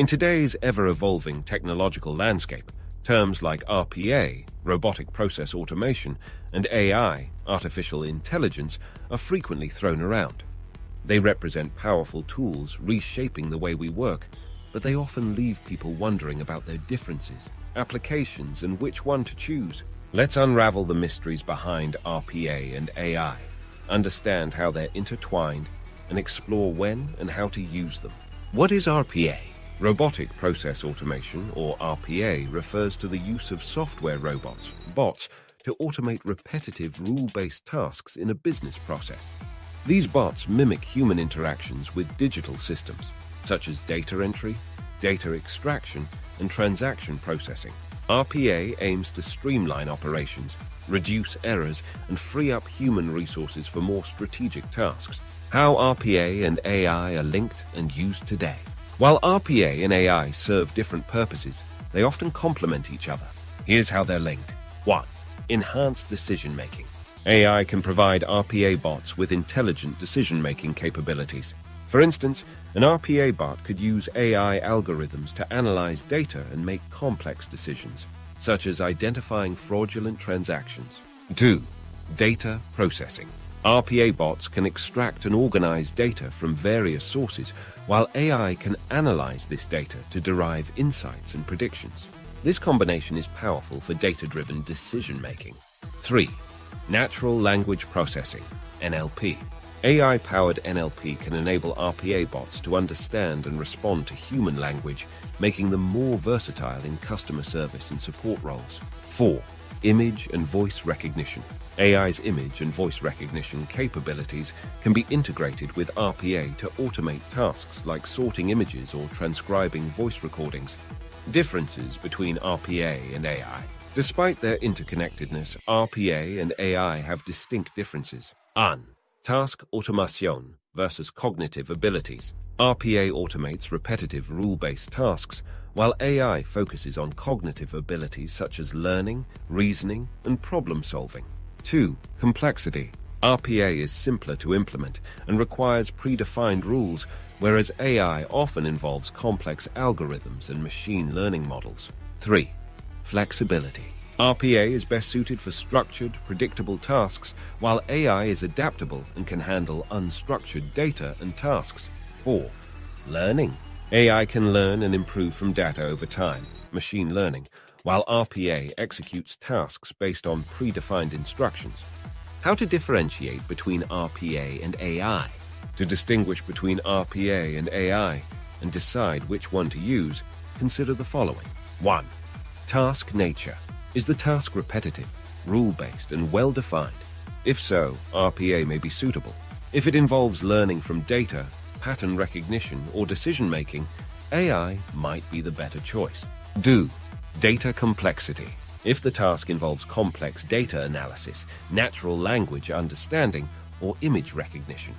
In today's ever-evolving technological landscape, terms like RPA, robotic process automation, and AI, artificial intelligence, are frequently thrown around. They represent powerful tools reshaping the way we work, but they often leave people wondering about their differences, applications, and which one to choose. Let's unravel the mysteries behind RPA and AI, understand how they're intertwined, and explore when and how to use them. What is RPA? Robotic Process Automation, or RPA, refers to the use of software robots, bots, to automate repetitive rule-based tasks in a business process. These bots mimic human interactions with digital systems, such as data entry, data extraction, and transaction processing. RPA aims to streamline operations, reduce errors, and free up human resources for more strategic tasks. How RPA and AI are linked and used today. While RPA and AI serve different purposes, they often complement each other. Here's how they're linked. 1. Enhanced decision making. AI can provide RPA bots with intelligent decision making capabilities. For instance, an RPA bot could use AI algorithms to analyze data and make complex decisions, such as identifying fraudulent transactions. 2. Data processing. RPA bots can extract and organize data from various sources, while AI can analyze this data to derive insights and predictions. This combination is powerful for data-driven decision-making. 3. Natural Language Processing, NLP. AI-powered NLP can enable RPA bots to understand and respond to human language, making them more versatile in customer service and support roles. 4. Image and voice recognition. AI's image and voice recognition capabilities can be integrated with RPA to automate tasks like sorting images or transcribing voice recordings. Differences between RPA and AI. Despite their interconnectedness, RPA and AI have distinct differences. An. Task automation versus cognitive abilities. RPA automates repetitive rule-based tasks, while AI focuses on cognitive abilities such as learning, reasoning, and problem-solving. 2. Complexity. RPA is simpler to implement and requires predefined rules, whereas AI often involves complex algorithms and machine learning models. 3. Flexibility. RPA is best suited for structured, predictable tasks, while AI is adaptable and can handle unstructured data and tasks. 4. Learning. AI can learn and improve from data over time, machine learning, while RPA executes tasks based on predefined instructions. How to differentiate between RPA and AI? To distinguish between RPA and AI and decide which one to use, consider the following. 1. Task nature. Is the task repetitive, rule-based, and well-defined? If so, RPA may be suitable. If it involves learning from data, pattern recognition, or decision-making, AI might be the better choice. Do. Data complexity. If the task involves complex data analysis, natural language understanding, or image recognition,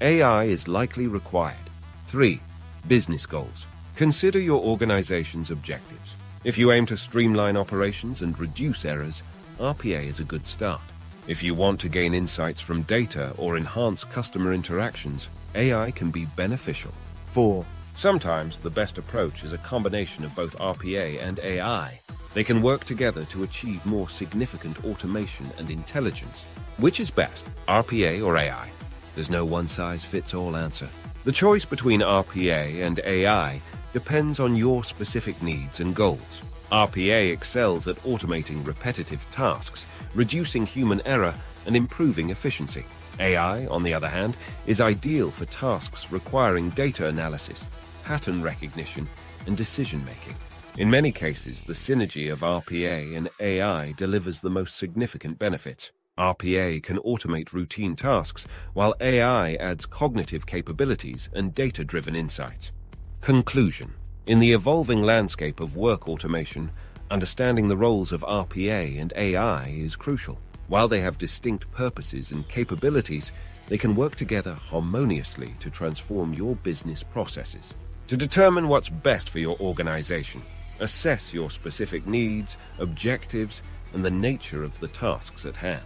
AI is likely required. 3. Business goals. Consider your organization's objectives. If you aim to streamline operations and reduce errors, RPA is a good start. If you want to gain insights from data or enhance customer interactions, AI can be beneficial. 4. Sometimes the best approach is a combination of both RPA and AI. They can work together to achieve more significant automation and intelligence. Which is best, RPA or AI? There's no one-size-fits-all answer. The choice between RPA and AI depends on your specific needs and goals. RPA excels at automating repetitive tasks, reducing human error, and improving efficiency. AI, on the other hand, is ideal for tasks requiring data analysis, pattern recognition, and decision-making. In many cases, the synergy of RPA and AI delivers the most significant benefits. RPA can automate routine tasks, while AI adds cognitive capabilities and data-driven insights. Conclusion. In the evolving landscape of work automation, understanding the roles of RPA and AI is crucial. While they have distinct purposes and capabilities, they can work together harmoniously to transform your business processes. To determine what's best for your organization, assess your specific needs, objectives, and the nature of the tasks at hand.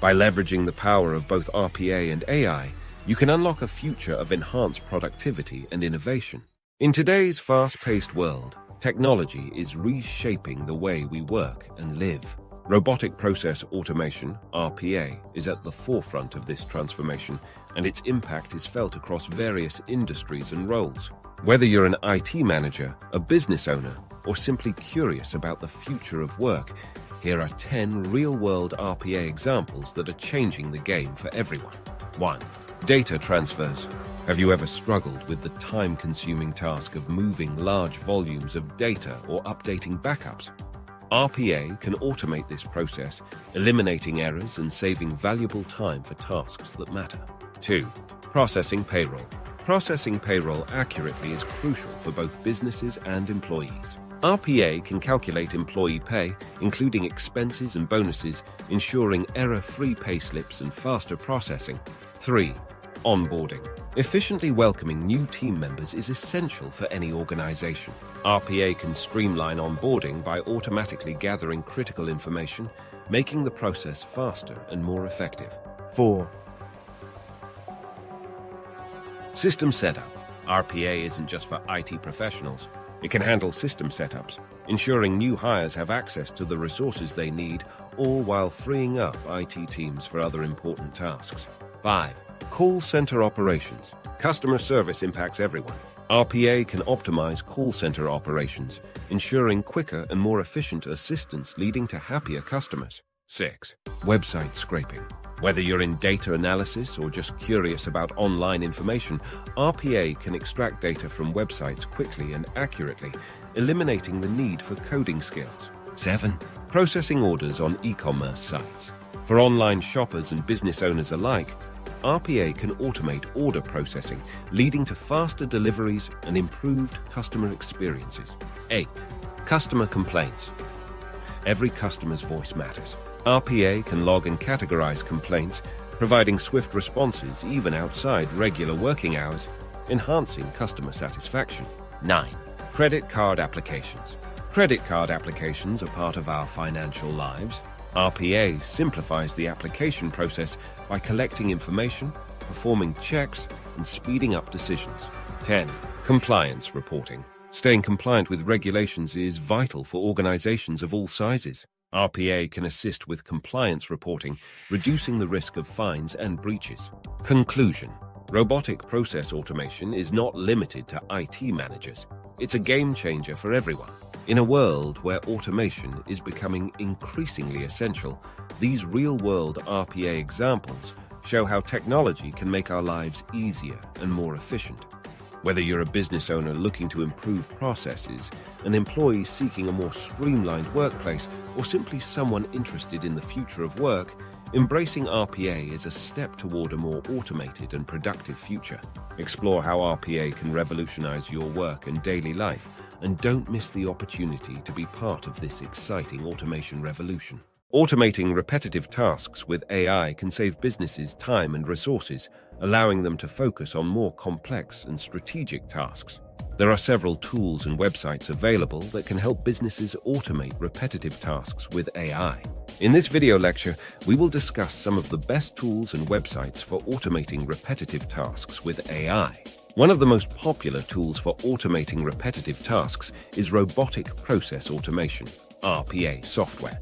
By leveraging the power of both RPA and AI, you can unlock a future of enhanced productivity and innovation. In today's fast-paced world, technology is reshaping the way we work and live. Robotic Process Automation, RPA, is at the forefront of this transformation, and its impact is felt across various industries and roles. Whether you're an IT manager, a business owner, or simply curious about the future of work, here are 10 real-world RPA examples that are changing the game for everyone. 1. Data transfers. Have you ever struggled with the time-consuming task of moving large volumes of data or updating backups? RPA can automate this process, eliminating errors and saving valuable time for tasks that matter. 2. Processing payroll. Processing payroll accurately is crucial for both businesses and employees. RPA can calculate employee pay, including expenses and bonuses, ensuring error-free payslips and faster processing. 3. Onboarding. Efficiently welcoming new team members is essential for any organization. RPA can streamline onboarding by automatically gathering critical information, making the process faster and more effective. 4. System setup. RPA isn't just for IT professionals. It can handle system setups, ensuring new hires have access to the resources they need, all while freeing up IT teams for other important tasks. 5. Call center operations. Customer service impacts everyone. RPA can optimize call center operations, ensuring quicker and more efficient assistance leading to happier customers. 6. Website scraping. Whether you're in data analysis or just curious about online information, RPA can extract data from websites quickly and accurately, eliminating the need for coding skills. 7. Processing orders on e-commerce sites. For online shoppers and business owners alike, RPA can automate order processing, leading to faster deliveries and improved customer experiences. 8. Customer complaints. Every customer's voice matters. RPA can log and categorize complaints, providing swift responses even outside regular working hours, enhancing customer satisfaction. 9. Credit card applications. Credit card applications are part of our financial lives. RPA simplifies the application process by collecting information, performing checks, and speeding up decisions. 10. Compliance reporting. Staying compliant with regulations is vital for organizations of all sizes. RPA can assist with compliance reporting, reducing the risk of fines and breaches. Conclusion Robotic process automation is not limited to IT managers. It's a game changer for everyone. In a world where automation is becoming increasingly essential, these real-world RPA examples show how technology can make our lives easier and more efficient. Whether you're a business owner looking to improve processes, an employee seeking a more streamlined workplace, or simply someone interested in the future of work, embracing RPA is a step toward a more automated and productive future. Explore how RPA can revolutionize your work and daily life, and don't miss the opportunity to be part of this exciting automation revolution. Automating repetitive tasks with AI can save businesses time and resources, allowing them to focus on more complex and strategic tasks. There are several tools and websites available that can help businesses automate repetitive tasks with AI. In this video lecture, we will discuss some of the best tools and websites for automating repetitive tasks with AI. One of the most popular tools for automating repetitive tasks is Robotic Process Automation, RPA software.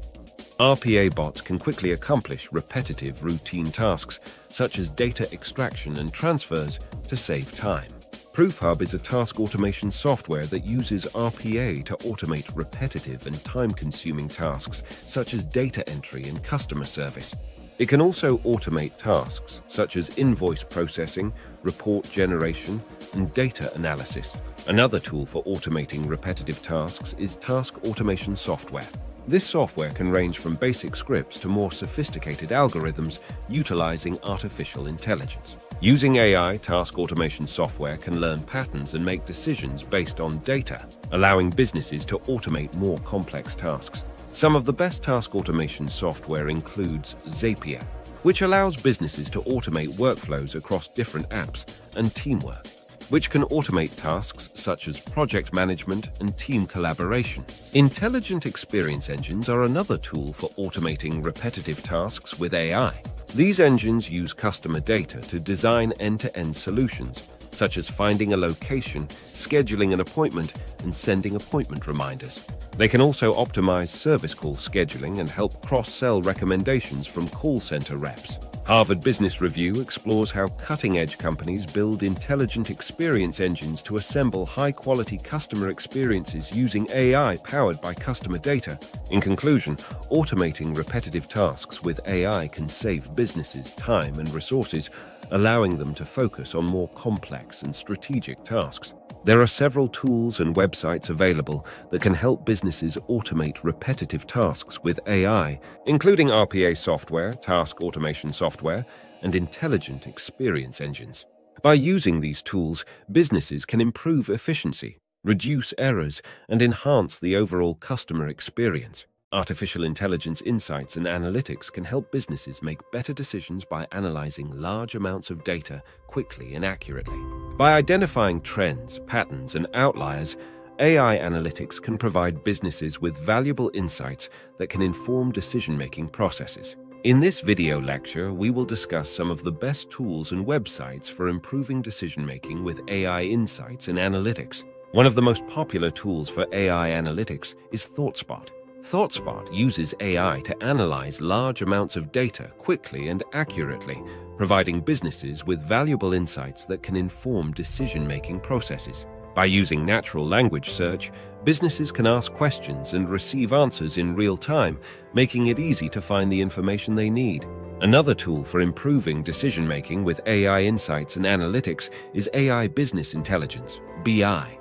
RPA bots can quickly accomplish repetitive routine tasks, such as data extraction and transfers, to save time. ProofHub is a task automation software that uses RPA to automate repetitive and time-consuming tasks, such as data entry and customer service. It can also automate tasks, such as invoice processing, report generation, and data analysis. Another tool for automating repetitive tasks is task automation software. This software can range from basic scripts to more sophisticated algorithms utilizing artificial intelligence. Using AI, task automation software can learn patterns and make decisions based on data, allowing businesses to automate more complex tasks. Some of the best task automation software includes Zapier, which allows businesses to automate workflows across different apps and teamwork which can automate tasks such as project management and team collaboration. Intelligent experience engines are another tool for automating repetitive tasks with AI. These engines use customer data to design end-to-end solutions, such as finding a location, scheduling an appointment, and sending appointment reminders. They can also optimize service call scheduling and help cross-sell recommendations from call center reps. Harvard Business Review explores how cutting-edge companies build intelligent experience engines to assemble high-quality customer experiences using AI powered by customer data. In conclusion, automating repetitive tasks with AI can save businesses time and resources, allowing them to focus on more complex and strategic tasks. There are several tools and websites available that can help businesses automate repetitive tasks with AI, including RPA software, task automation software, and intelligent experience engines. By using these tools, businesses can improve efficiency, reduce errors, and enhance the overall customer experience. Artificial intelligence insights and analytics can help businesses make better decisions by analyzing large amounts of data quickly and accurately. By identifying trends, patterns, and outliers, AI analytics can provide businesses with valuable insights that can inform decision-making processes. In this video lecture, we will discuss some of the best tools and websites for improving decision-making with AI insights and analytics. One of the most popular tools for AI analytics is ThoughtSpot. ThoughtSpot uses AI to analyze large amounts of data quickly and accurately, providing businesses with valuable insights that can inform decision-making processes. By using natural language search, businesses can ask questions and receive answers in real time, making it easy to find the information they need. Another tool for improving decision-making with AI insights and analytics is AI Business Intelligence, BI.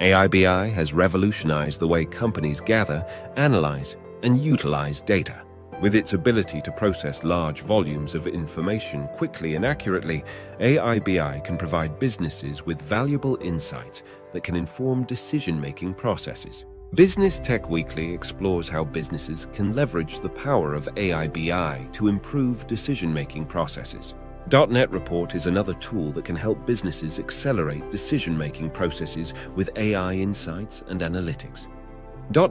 AIBI has revolutionized the way companies gather, analyze, and utilize data. With its ability to process large volumes of information quickly and accurately, AIBI can provide businesses with valuable insights that can inform decision-making processes. Business Tech Weekly explores how businesses can leverage the power of AIBI to improve decision-making processes. .NET Report is another tool that can help businesses accelerate decision-making processes with AI insights and analytics.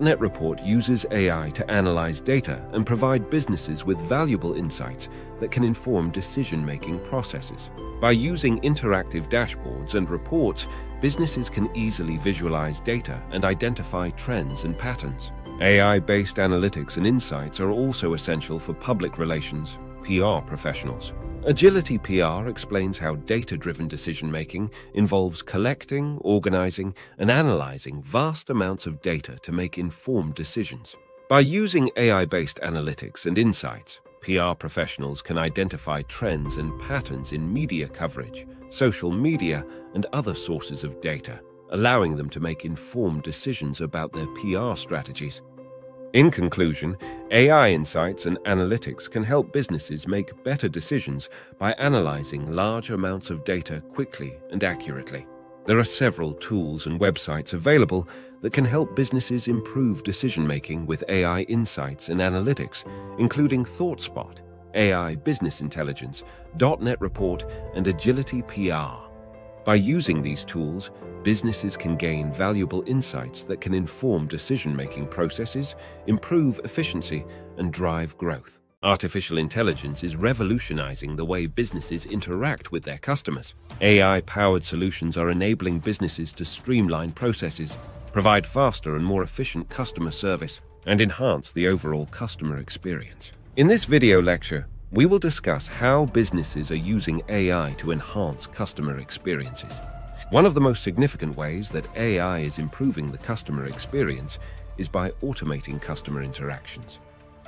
.NET Report uses AI to analyze data and provide businesses with valuable insights that can inform decision-making processes. By using interactive dashboards and reports, businesses can easily visualize data and identify trends and patterns. AI-based analytics and insights are also essential for public relations, PR professionals. Agility PR explains how data-driven decision-making involves collecting, organizing, and analyzing vast amounts of data to make informed decisions. By using AI-based analytics and insights, PR professionals can identify trends and patterns in media coverage, social media, and other sources of data, allowing them to make informed decisions about their PR strategies. In conclusion, AI insights and analytics can help businesses make better decisions by analyzing large amounts of data quickly and accurately. There are several tools and websites available that can help businesses improve decision-making with AI insights and analytics, including ThoughtSpot, AI Business Intelligence, .NET Report, and Agility PR. By using these tools, businesses can gain valuable insights that can inform decision-making processes, improve efficiency, and drive growth. Artificial intelligence is revolutionizing the way businesses interact with their customers. AI-powered solutions are enabling businesses to streamline processes, provide faster and more efficient customer service, and enhance the overall customer experience. In this video lecture, we will discuss how businesses are using AI to enhance customer experiences. One of the most significant ways that AI is improving the customer experience is by automating customer interactions.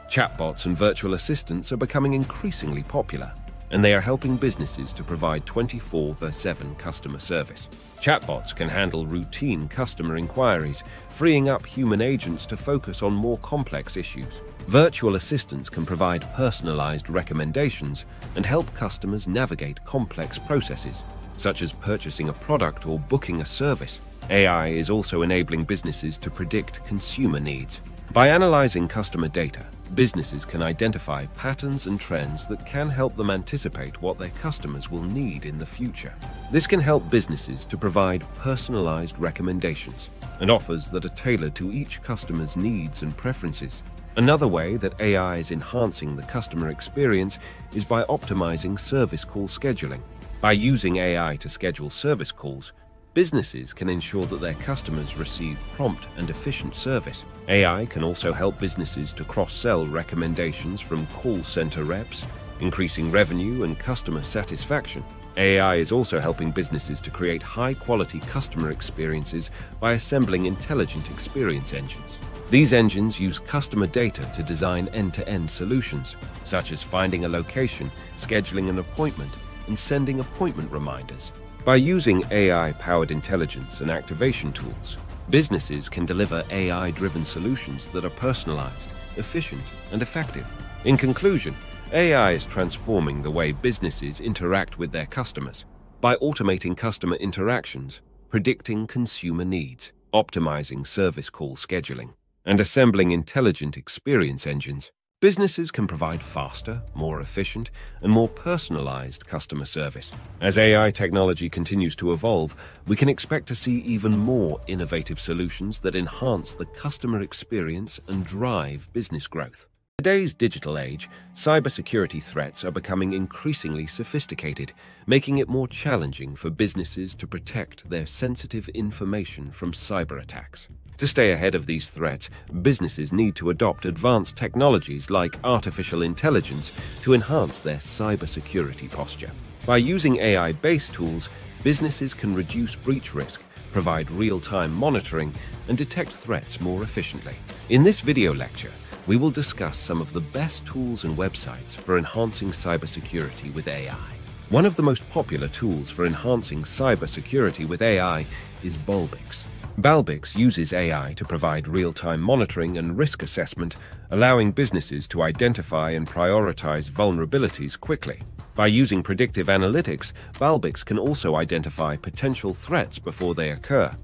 Chatbots and virtual assistants are becoming increasingly popular, and they are helping businesses to provide 24-7 customer service. Chatbots can handle routine customer inquiries, freeing up human agents to focus on more complex issues. Virtual assistants can provide personalized recommendations and help customers navigate complex processes, such as purchasing a product or booking a service. AI is also enabling businesses to predict consumer needs. By analyzing customer data, businesses can identify patterns and trends that can help them anticipate what their customers will need in the future. This can help businesses to provide personalized recommendations and offers that are tailored to each customer's needs and preferences. Another way that AI is enhancing the customer experience is by optimizing service call scheduling. By using AI to schedule service calls, businesses can ensure that their customers receive prompt and efficient service. AI can also help businesses to cross-sell recommendations from call center reps, increasing revenue and customer satisfaction. AI is also helping businesses to create high-quality customer experiences by assembling intelligent experience engines. These engines use customer data to design end-to-end solutions, such as finding a location, scheduling an appointment, and sending appointment reminders. By using AI-powered intelligence and activation tools, businesses can deliver AI-driven solutions that are personalized, efficient, and effective. In conclusion, AI is transforming the way businesses interact with their customers by automating customer interactions, predicting consumer needs, optimizing service call scheduling, and assembling intelligent experience engines, businesses can provide faster, more efficient, and more personalized customer service. As AI technology continues to evolve, we can expect to see even more innovative solutions that enhance the customer experience and drive business growth. In today's digital age, cybersecurity threats are becoming increasingly sophisticated, making it more challenging for businesses to protect their sensitive information from cyber attacks. To stay ahead of these threats, businesses need to adopt advanced technologies like artificial intelligence to enhance their cybersecurity posture. By using AI-based tools, businesses can reduce breach risk, provide real-time monitoring, and detect threats more efficiently. In this video lecture, we will discuss some of the best tools and websites for enhancing cybersecurity with AI. One of the most popular tools for enhancing cybersecurity with AI is Balbix. Balbix uses AI to provide real-time monitoring and risk assessment, allowing businesses to identify and prioritize vulnerabilities quickly. By using predictive analytics, Balbix can also identify potential threats before they occur,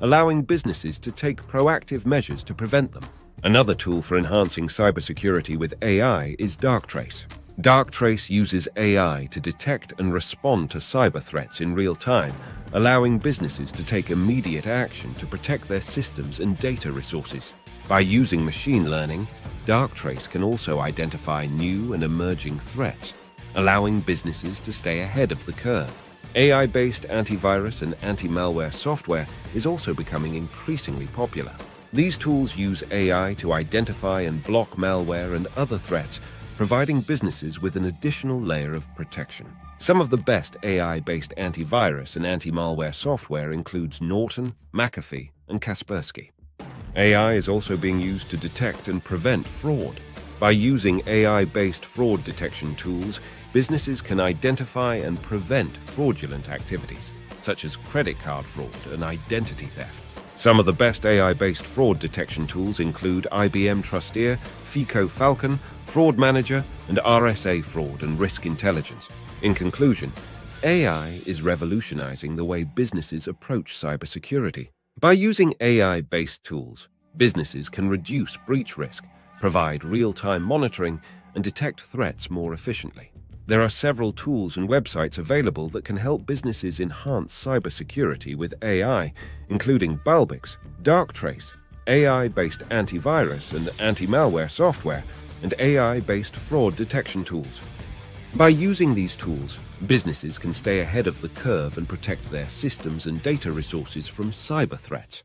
allowing businesses to take proactive measures to prevent them. Another tool for enhancing cybersecurity with AI is Darktrace. Darktrace uses AI to detect and respond to cyber threats in real time, allowing businesses to take immediate action to protect their systems and data resources. By using machine learning, Darktrace can also identify new and emerging threats, allowing businesses to stay ahead of the curve. AI-based antivirus and anti-malware software is also becoming increasingly popular. These tools use AI to identify and block malware and other threats providing businesses with an additional layer of protection. Some of the best AI-based antivirus and anti-malware software includes Norton, McAfee, and Kaspersky. AI is also being used to detect and prevent fraud. By using AI-based fraud detection tools, businesses can identify and prevent fraudulent activities, such as credit card fraud and identity theft. Some of the best AI-based fraud detection tools include IBM Trusteer, FICO Falcon, Fraud Manager, and RSA Fraud and Risk Intelligence. In conclusion, AI is revolutionizing the way businesses approach cybersecurity. By using AI-based tools, businesses can reduce breach risk, provide real-time monitoring, and detect threats more efficiently. There are several tools and websites available that can help businesses enhance cybersecurity with AI, including Balbix, Darktrace, AI-based antivirus and anti-malware software, and AI-based fraud detection tools. By using these tools, businesses can stay ahead of the curve and protect their systems and data resources from cyber threats.